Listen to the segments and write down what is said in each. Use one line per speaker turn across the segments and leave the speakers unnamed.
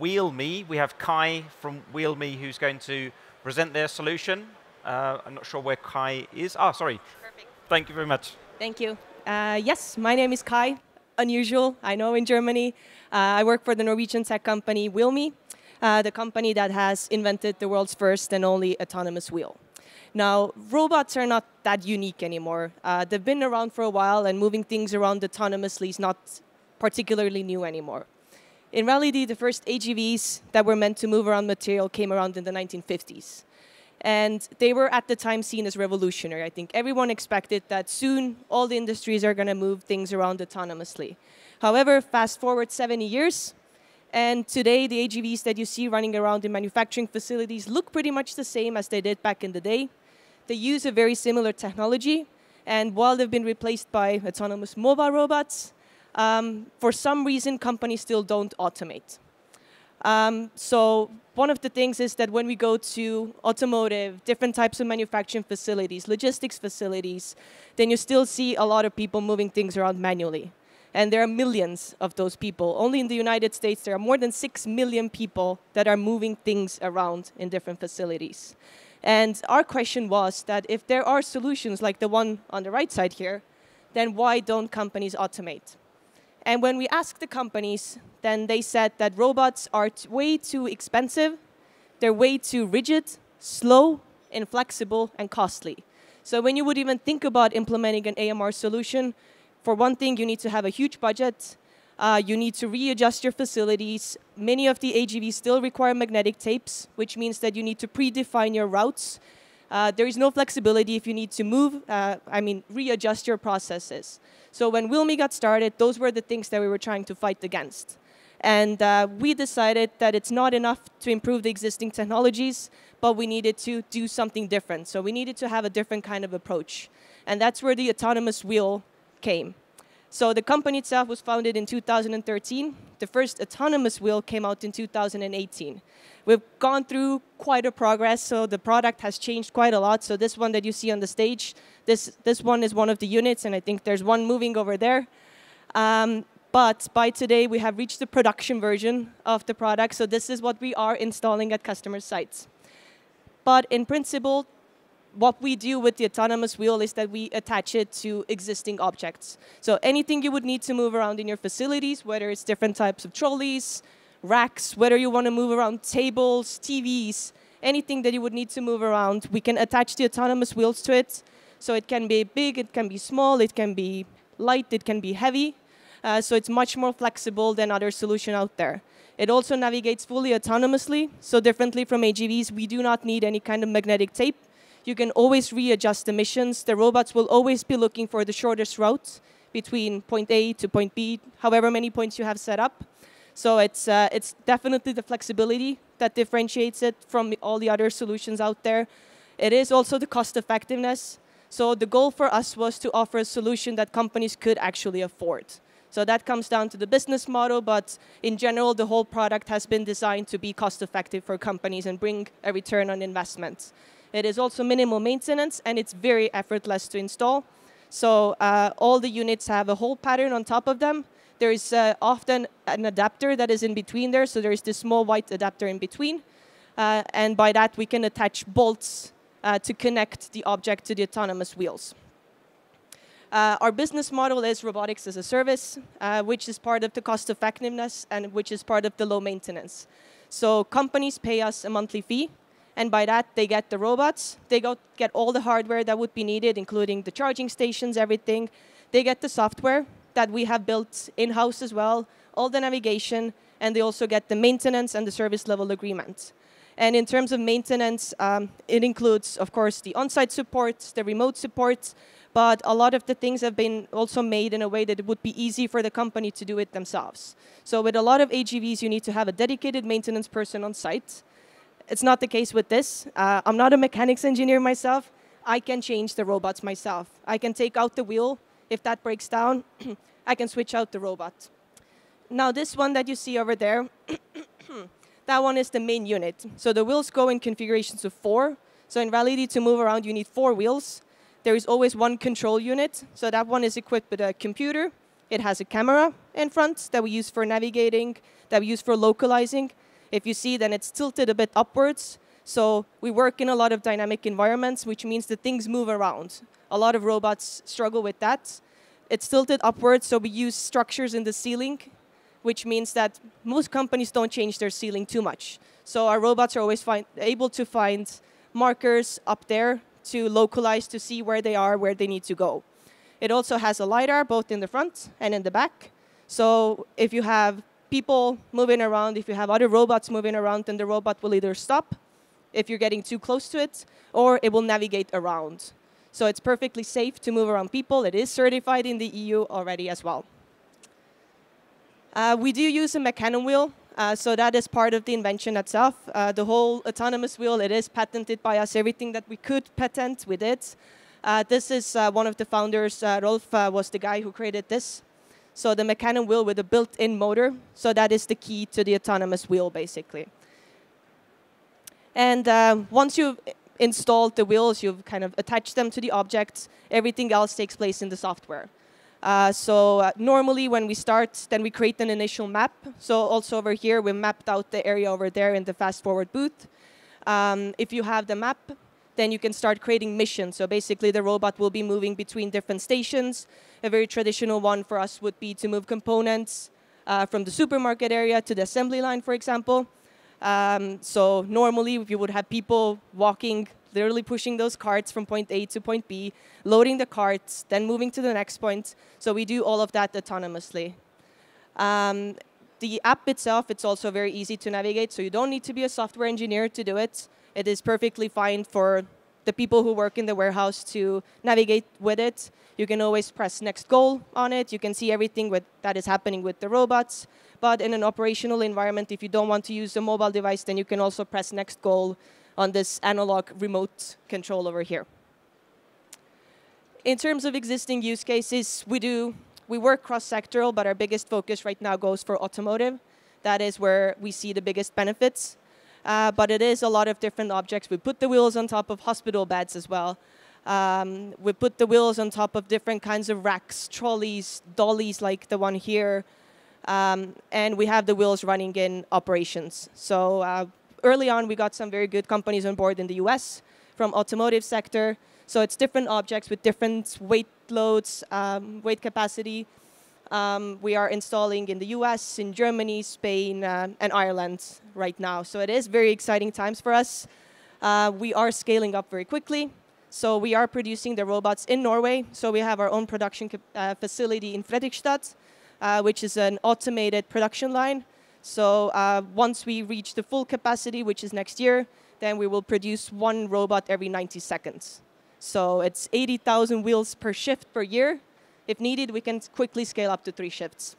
Wheel.me. We have Kai from Wheel.me who's going to present their solution. Uh, I'm not sure where Kai is. Ah, sorry. Perfect. Thank you very much.
Thank you. Uh, yes, my name is Kai. Unusual, I know, in Germany. Uh, I work for the Norwegian tech company Wheel.me, uh, the company that has invented the world's first and only autonomous wheel. Now, robots are not that unique anymore. Uh, they've been around for a while, and moving things around autonomously is not particularly new anymore. In reality, the first AGVs that were meant to move around material came around in the 1950s. And they were at the time seen as revolutionary. I think everyone expected that soon all the industries are going to move things around autonomously. However, fast forward 70 years, and today the AGVs that you see running around in manufacturing facilities look pretty much the same as they did back in the day. They use a very similar technology, and while they've been replaced by autonomous mobile robots, um, for some reason companies still don't automate. Um, so one of the things is that when we go to automotive, different types of manufacturing facilities, logistics facilities, then you still see a lot of people moving things around manually. And there are millions of those people. Only in the United States, there are more than 6 million people that are moving things around in different facilities. And our question was that if there are solutions like the one on the right side here, then why don't companies automate? And when we asked the companies, then they said that robots are way too expensive, they're way too rigid, slow, inflexible, and costly. So when you would even think about implementing an AMR solution, for one thing, you need to have a huge budget. Uh, you need to readjust your facilities. Many of the AGVs still require magnetic tapes, which means that you need to predefine your routes. Uh, there is no flexibility if you need to move, uh, I mean, readjust your processes. So when Wheel.me got started, those were the things that we were trying to fight against. And uh, we decided that it's not enough to improve the existing technologies, but we needed to do something different. So we needed to have a different kind of approach. And that's where the autonomous wheel came. So the company itself was founded in 2013. The first autonomous wheel came out in 2018. We've gone through quite a progress, so the product has changed quite a lot. So this one that you see on the stage, this, this one is one of the units, and I think there's one moving over there. Um, but by today, we have reached the production version of the product, so this is what we are installing at customer sites. But in principle, what we do with the autonomous wheel is that we attach it to existing objects. So anything you would need to move around in your facilities, whether it's different types of trolleys, racks, whether you want to move around tables, TVs, anything that you would need to move around, we can attach the autonomous wheels to it. So it can be big, it can be small, it can be light, it can be heavy. Uh, so it's much more flexible than other solution out there. It also navigates fully autonomously. So differently from AGVs, we do not need any kind of magnetic tape. You can always readjust the missions. The robots will always be looking for the shortest route between point A to point B, however many points you have set up. So it's, uh, it's definitely the flexibility that differentiates it from all the other solutions out there. It is also the cost effectiveness. So the goal for us was to offer a solution that companies could actually afford. So that comes down to the business model, but in general, the whole product has been designed to be cost effective for companies and bring a return on investment. It is also minimal maintenance, and it's very effortless to install. So uh, all the units have a hole pattern on top of them. There is uh, often an adapter that is in between there, so there is this small white adapter in between. Uh, and by that, we can attach bolts uh, to connect the object to the autonomous wheels. Uh, our business model is robotics as a service, uh, which is part of the cost effectiveness and which is part of the low maintenance. So companies pay us a monthly fee, and by that they get the robots, they get all the hardware that would be needed, including the charging stations, everything. They get the software that we have built in-house as well, all the navigation, and they also get the maintenance and the service level agreement. And in terms of maintenance, um, it includes, of course, the on-site support, the remote support, but a lot of the things have been also made in a way that it would be easy for the company to do it themselves. So with a lot of AGVs, you need to have a dedicated maintenance person on site. It's not the case with this. Uh, I'm not a mechanics engineer myself. I can change the robots myself. I can take out the wheel. If that breaks down, I can switch out the robot. Now this one that you see over there, that one is the main unit. So the wheels go in configurations of four. So in reality, to move around, you need four wheels. There is always one control unit. So that one is equipped with a computer. It has a camera in front that we use for navigating, that we use for localizing. If you see, then it's tilted a bit upwards. So we work in a lot of dynamic environments, which means that things move around. A lot of robots struggle with that. It's tilted upwards, so we use structures in the ceiling, which means that most companies don't change their ceiling too much. So our robots are always able to find markers up there to localize to see where they are, where they need to go. It also has a LiDAR both in the front and in the back. So if you have people moving around, if you have other robots moving around, then the robot will either stop if you're getting too close to it, or it will navigate around. So it's perfectly safe to move around people. It is certified in the EU already as well. Uh, we do use a Mecanum wheel, uh, so that is part of the invention itself. Uh, the whole autonomous wheel, it is patented by us. Everything that we could patent, we did. Uh, this is uh, one of the founders, uh, Rolf was the guy who created this. So the Mecanum wheel with a built-in motor, so that is the key to the autonomous wheel, basically. And once you've installed the wheels, you've kind of attached them to the objects, everything else takes place in the software. Uh, so uh, normally when we start, then we create an initial map. So also over here, we mapped out the area over there in the fast forward booth. Um, if you have the map, then you can start creating missions. So basically the robot will be moving between different stations. A very traditional one for us would be to move components uh, from the supermarket area to the assembly line, for example. Um, so normally you would have people walking literally pushing those carts from point A to point B, loading the carts, then moving to the next point. So we do all of that autonomously. Um, the app itself, it's also very easy to navigate, so you don't need to be a software engineer to do it. It is perfectly fine for the people who work in the warehouse to navigate with it. You can always press next goal on it. You can see everything with, that is happening with the robots. But in an operational environment, if you don't want to use a mobile device, then you can also press next goal on this analog remote control over here. In terms of existing use cases, we do we work cross-sectoral, but our biggest focus right now goes for automotive. That is where we see the biggest benefits. Uh, but it is a lot of different objects. We put the wheels on top of hospital beds as well. Um, we put the wheels on top of different kinds of racks, trolleys, dollies like the one here. Um, and we have the wheels running in operations. So uh, early on, we got some very good companies on board in the US from automotive sector. So it's different objects with different weight loads, um, weight capacity. Um, we are installing in the US, in Germany, Spain, uh, and Ireland right now. So it is very exciting times for us. Uh, we are scaling up very quickly. So we are producing the robots in Norway. So we have our own production uh, facility in Fredrikstad, uh, which is an automated production line so uh, once we reach the full capacity, which is next year, then we will produce one robot every 90 seconds. So it's 80,000 wheels per shift per year. If needed, we can quickly scale up to three shifts.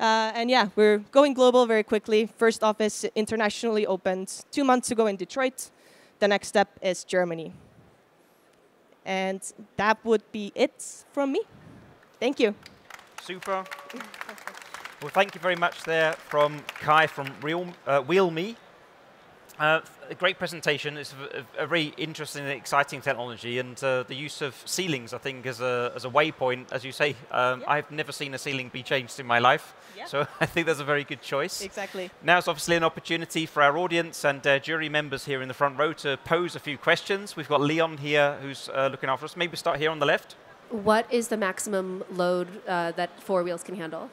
Uh, and yeah, we're going global very quickly. First office internationally opened two months ago in Detroit. The next step is Germany. And that would be it from me. Thank you.
Super. Well, thank you very much there from Kai from Real, uh, Wheel.me. Uh, a great presentation. It's a, a, very interesting and exciting technology, and uh, the use of ceilings, I think, as a, as a waypoint, as you say. Um, yep. I've never seen a ceiling be changed in my life, yep. so I think that's a very good choice.
Exactly.
Now it's obviously an opportunity for our audience and uh, jury members here in the front row to pose a few questions. We've got Leon here who's uh, looking after us. Maybe start here on the left.
What is the maximum load uh, that four wheels can handle?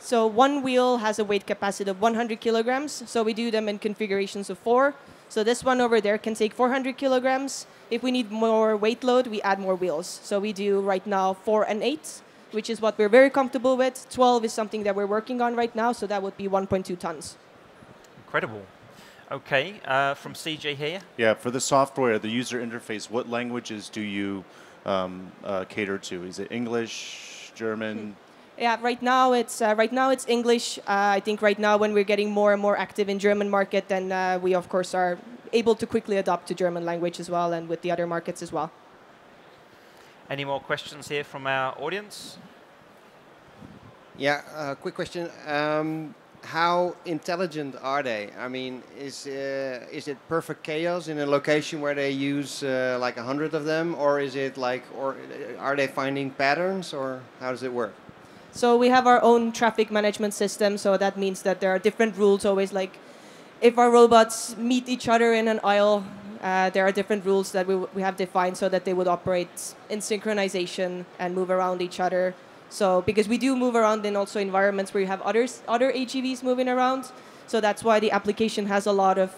So one wheel has a weight capacity of 100 kilograms. So we do them in configurations of four. So this one over there can take 400 kilograms. If we need more weight load, we add more wheels. So we do right now four and eight, which is what we're very comfortable with. 12 is something that we're working on right now, so that would be 1.2 tons.
Incredible. Okay, uh, from CJ here.
Yeah, for the software, the user interface, what languages do you um, uh, cater to? Is it English, German? Hmm.
Yeah, right now it's uh, right now it's English. Uh, I think right now when we're getting more and more active in German market, then uh, we of course are able to quickly adopt to German language as well, and with the other markets as well.
Any more questions here from our audience?
Yeah, uh, quick question. Um, how intelligent are they? I mean, is uh, is it perfect chaos in a location where they use uh, like a hundred of them, or is it like, or are they finding patterns, or how does it work?
So we have our own traffic management system. So that means that there are different rules always like if our robots meet each other in an aisle, uh, there are different rules that we, we have defined so that they would operate in synchronization and move around each other. So because we do move around in also environments where you have others, other AGVs moving around, so that's why the application has a lot of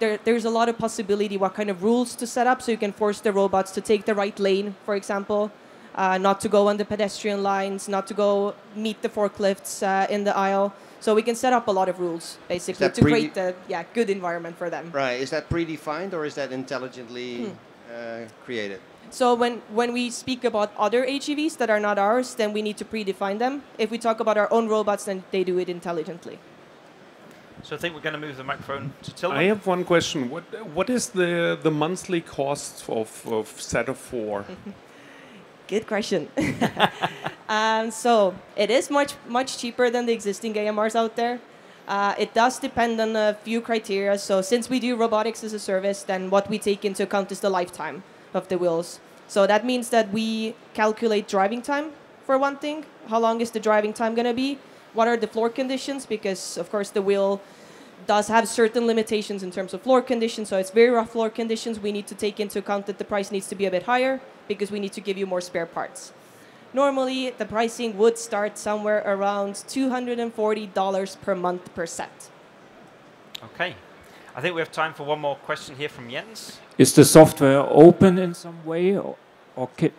there, there's a lot of possibility what kind of rules to set up so you can force the robots to take the right lane, for example, uh, not to go on the pedestrian lines, not to go meet the forklifts uh, in the aisle. So we can set up a lot of rules basically to
pre-
create a yeah good environment for them.
Right. Is that predefined or is that intelligently
Hmm.
uh, created?
So when, when we speak about other AGVs that are not ours, then we need to predefine them. If we talk about our own robots, then they do it intelligently.
So I think we're going to move the microphone to Tilman.
I have one question. What what is the the monthly cost of of set of four?
Good question. um, so it is much much cheaper than the existing AMRs out there. Uh, it does depend on a few criteria. So since we do robotics as a service, then what we take into account is the lifetime of the wheels. So that means that we calculate driving time for one thing. How long is the driving time going to be? What are the floor conditions? Because of course the wheel does have certain limitations in terms of floor conditions. So it's very rough floor conditions. We need to take into account that the price needs to be a bit higher because we need to give you more spare parts. Normally, the pricing would start somewhere around $240 per month per set.
Okay. I think we have time for one more question here from Jens.
Is the software open in some way, or, or, ca-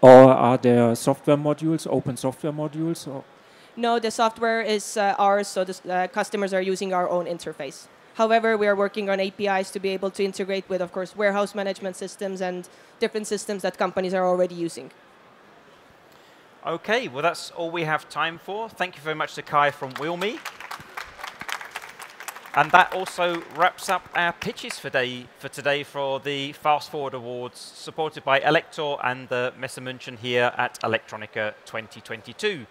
or are there software modules, open software modules? Or
No, the software is uh, ours, so the uh, customers are using our own interface. However, we are working on APIs to be able to integrate with, of course, warehouse management systems and different systems that companies are already using.
Okay, well, that's all we have time for. Thank you very much to Kai from Wheel.me. And that also wraps up our pitches for, day, for today for the Fast Forward Awards, supported by Elektor and the Messe München here at Electronica 2022.